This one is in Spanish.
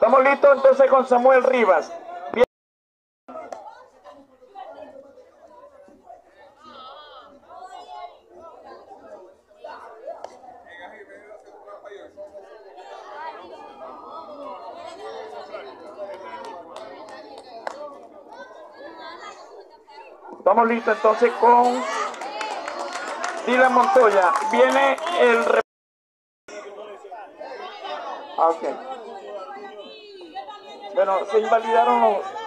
Estamos listos entonces con Samuel Rivas. Bien. Estamos listos entonces con Dylan Montoya. Viene el... re- Ah, ok. Bueno, se invalidaron los...